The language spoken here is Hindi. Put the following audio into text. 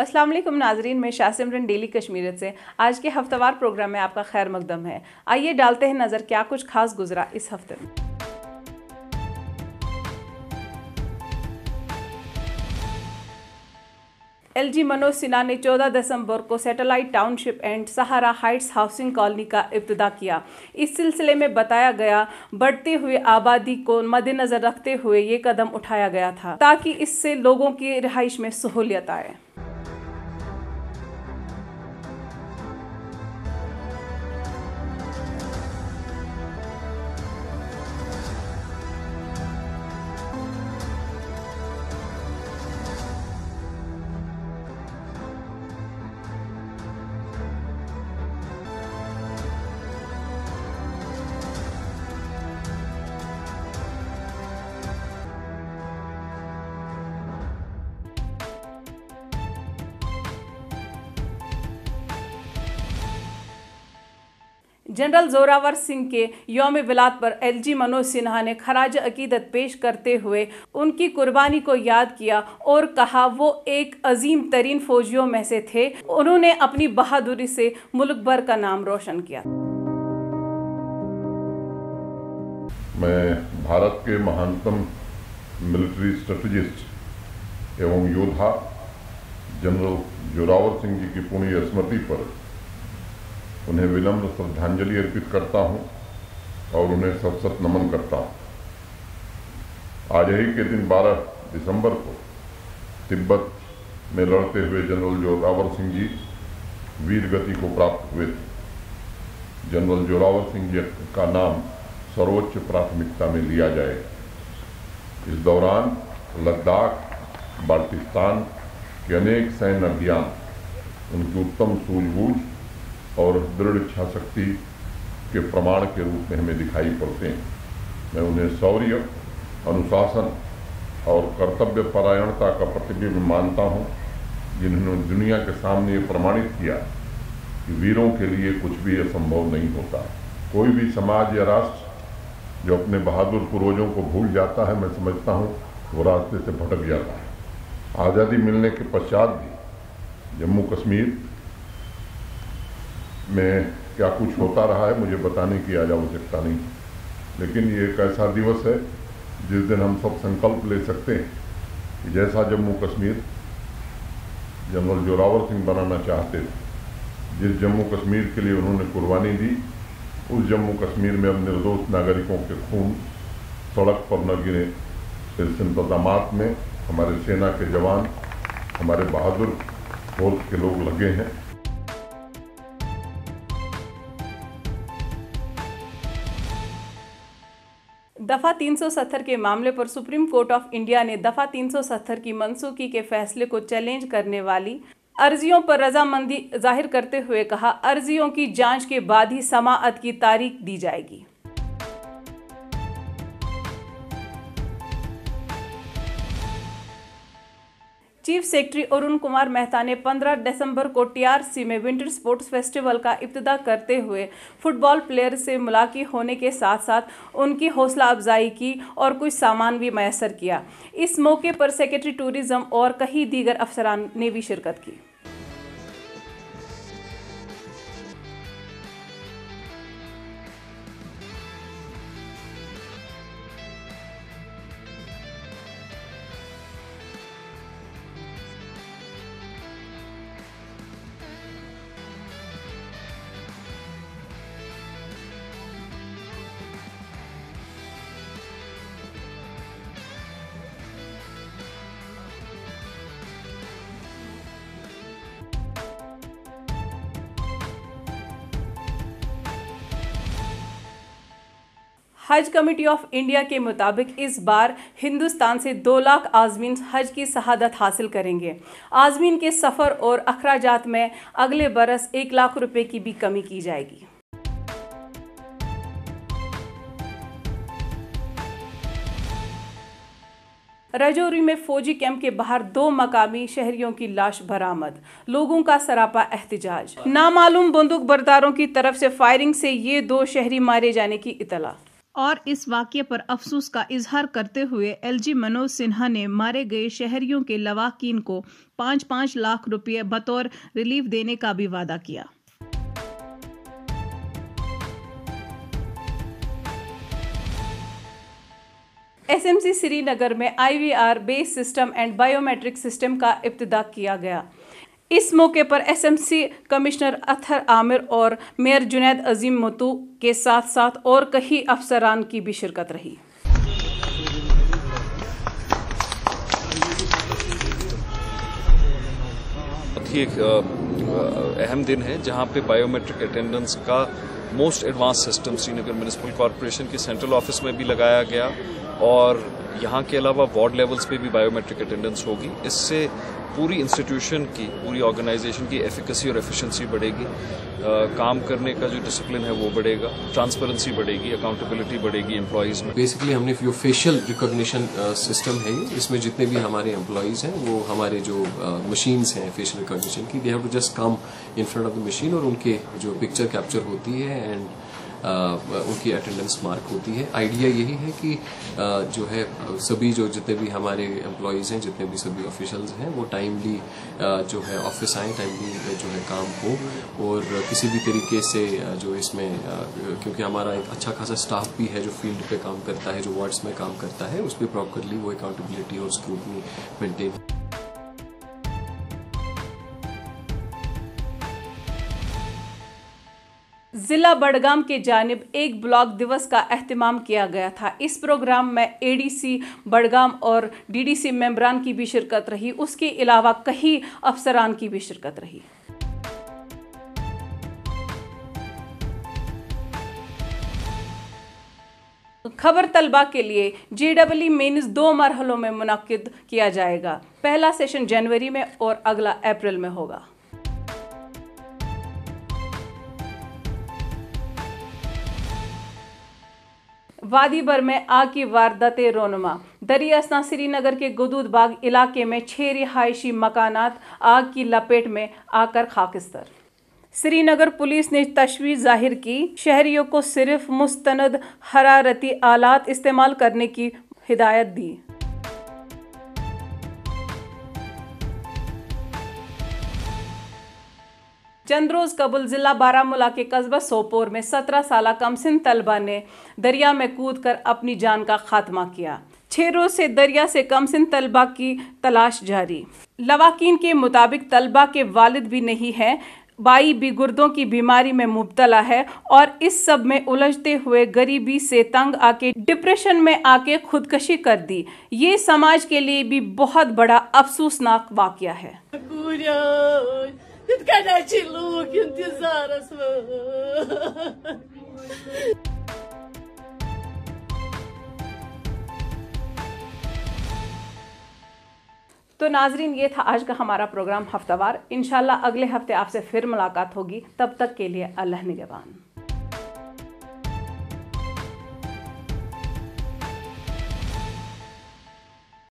वालेकुम नाजरीन, मैं शासिमरन डेली कश्मीरत से। आज के हफ्तावार प्रोग्राम में आपका खैर मकदम है। आइए डालते हैं नज़र, क्या कुछ खास गुजरा इस हफ़्ते में। एलजी मनोज सिन्हा ने 14 दिसंबर को satellite township and Sahara heights housing colony का इब्तदा किया। इस सिलसिले में बताया गया, बढ़ते हुए आबादी को मद्देनजर रखते हुए ये कदम उठाया गया था, ताकि इससे लोगों की रिहाइश में सहूलियत आए। जनरल जोरावर सिंह के योम विलाद पर एलजी मनोज सिन्हा ने खराज अकीदत पेश करते हुए उनकी कुर्बानी को याद किया और कहा, वो एक अजीम तरीन फौजियों में से थे। उन्होंने अपनी बहादुरी से मुल्क भर का नाम रोशन किया। मैं भारत के महानतम मिलिट्री स्ट्रेटजिस्ट एवं योद्धा जनरल जोरावर सिंह जी की पुण्य स्मृति पर उन्हें विनम्र श्रद्धांजलि अर्पित करता हूँ और उन्हें सत सत नमन करता हूँ। आज ही के दिन 12 दिसंबर को तिब्बत में लड़ते हुए जनरल जोरावर सिंह जी वीर गति को प्राप्त हुए थे। जनरल जोरावर सिंह जी का नाम सर्वोच्च प्राथमिकता में लिया जाए। इस दौरान लद्दाख, बाल्टिस्तान के अनेक सैन्य अभियान, उनकी उत्तम सूझबूझ और दृढ़ इच्छा शक्ति के प्रमाण के रूप में हमें दिखाई पड़ते हैं। मैं उन्हें शौर्य, अनुशासन और कर्तव्य परायणता का प्रतिबिंब मानता हूँ, जिन्होंने दुनिया के सामने ये प्रमाणित किया कि वीरों के लिए कुछ भी असंभव नहीं होता। कोई भी समाज या राष्ट्र जो अपने बहादुर पूर्वजों को भूल जाता है, मैं समझता हूँ, वो रास्ते से भटक जाता है। आज़ादी मिलने के पश्चात भी जम्मू कश्मीर में क्या कुछ होता रहा है, मुझे बताने की आज आवश्यकता नहीं। लेकिन ये एक ऐसा दिवस है, जिस दिन हम सब संकल्प ले सकते हैं कि जैसा जम्मू कश्मीर जनरल जोरावर सिंह बनाना चाहते थे, जिस जम्मू कश्मीर के लिए उन्होंने कुर्बानी दी, उस जम्मू कश्मीर में अब निर्दोष नागरिकों के खून सड़क पर न गिरे। इस इंतज़ाम में हमारे सेना के जवान, हमारे बहादुर फोर्स के लोग लगे हैं। दफ़ा 370 के मामले पर सुप्रीम कोर्ट ऑफ़ इंडिया ने दफ़ा 370 की मनसूखी के फैसले को चैलेंज करने वाली अर्जियों पर रजामंदी ज़ाहिर करते हुए कहा, अर्जियों की जाँच के बाद ही समाअत की तारीख दी जाएगी। चीफ सेक्रेटरी अरुण कुमार मेहता ने 15 दिसंबर को टीआरसी में विंटर स्पोर्ट्स फेस्टिवल का इब्तदा करते हुए फुटबॉल प्लेयर से मुलाकी होने के साथ साथ उनकी हौसला अफजाई की और कुछ सामान भी मैसर किया। इस मौके पर सेक्रेटरी टूरिज़्म और कई दीगर अफसरान ने भी शिरकत की। हज कमेटी ऑफ़ इंडिया के मुताबिक इस बार हिंदुस्तान से दो लाख आजमीन हज की शहादत हासिल करेंगे। आजमीन के सफ़र और अखराजात में अगले बरस एक लाख रुपए की भी कमी की जाएगी। रजौरी में फौजी कैंप के बाहर दो मकामी शहरियों की लाश बरामद, लोगों का सरापा एहतजाज। नामालूम बंदूक बरदारों की तरफ़ से फायरिंग से ये दो शहरी मारे जाने की इतला। और इस वाक्य पर अफसोस का इजहार करते हुए एलजी मनोज सिन्हा ने मारे गए शहरियों के लवाकिन को पाँच पाँच लाख रुपए बतौर रिलीफ देने का भी वादा किया। एसएमसी श्रीनगर में IVR base system and biometric system का इब्तदा किया गया। इस मौके पर एसएमसी कमिश्नर अथर आमिर और मेयर जुनेद अजीम मतू के साथ साथ और कई अफसरान की भी शिरकत रही। एक अहम दिन है जहाँ पे बायोमेट्रिक अटेंडेंस का most advanced system Srinagar municipal corporation के सेंट्रल ऑफ़िस में भी लगाया गया और यहाँ के अलावा वार्ड लेवल्स पे भी बायोमेट्रिक अटेंडेंस होगी। इससे पूरी इंस्टीट्यूशन की पूरी ऑर्गेनाइजेशन की एफिकेसी और एफिशिएंसी बढ़ेगी। आ, काम करने का जो डिसिप्लिन है वो बढ़ेगा। ट्रांसपेरेंसी बढ़ेगी अकाउंटेबिलिटी बढ़ेगी एम्प्लॉयज़ में। बेसिकली हमने जो फेशियल रिकॉग्निशन सिस्टम है इसमें जितने भी हमारे एम्प्लॉयज़ हैं वो हमारे जो मशीन्स हैं फेशियल रिकॉग्निशन की they have to just come in front of the machine और उनके जो पिक्चर कैप्चर होती है एंड उनकी अटेंडेंस मार्क होती है। आइडिया यही है कि जो है, सभी जो जितने भी हमारे एम्प्लॉयज़ हैं, जितने भी सभी ऑफिशियल्स हैं, वो टाइमली जो है ऑफ़िस आए टाइमली जो है, काम हो और किसी भी तरीके से जो इसमें क्योंकि हमारा एक अच्छा खासा स्टाफ भी है जो फ़ील्ड पे काम करता है, जो वार्ड्स में काम करता है, उस पर प्रॉपरली वो अकाउंटेबिलिटी और स्क्रूटनी मेंटेन जिला बड़गाम के जानब एक ब्लॉक दिवस का अहतमाम किया गया था। इस प्रोग्राम में एडीसी बड़गाम और डीडीसी मेंबरान की भी शिरकत रही। उसके अलावा कई अफसरान की भी शिरकत रही। खबर तलबा के लिए जे डब्ल्यू मेन्स दो मरहलों में मुनद किया जाएगा। पहला सेशन जनवरी में और अगला अप्रैल में होगा। वादी भर में आग की वारदात रोनमा। दरियासना श्रीनगर के गुदूद बाग इलाके में छह रिहायशी मकानात आग की लपेट में आकर खाकिस्तर। श्रीनगर पुलिस ने तशवीश ज़ाहिर की। शहरियों को सिर्फ़ मुस्तनद हरारती आलात इस्तेमाल करने की हिदायत दी। चंद रोज कबल जिला बारामूला के कस्बा सोपोर में सत्रह साल कमसिन तलबा ने दरिया में कूद कर अपनी जान का खात्मा किया। छह रोज से दरिया से कमसिन तलबा की तलाश जारी। लवाकिन के मुताबिक तलबा के वालिद भी नहीं है, बाई भी गुर्दों की बीमारी में मुबतला है और इस सब में उलझते हुए गरीबी से तंग आके डिप्रेशन में आके खुदकशी कर दी। ये समाज के लिए भी बहुत बड़ा अफसोसनाक वाक्य है। Ca naci luk intizara तो नाजरीन, ये था आज का हमारा प्रोग्राम हफ्तावार। इंशाल्लाह अगले हफ़्ते आपसे फिर मुलाकात होगी। तब तक के लिए अल्लाह निगवान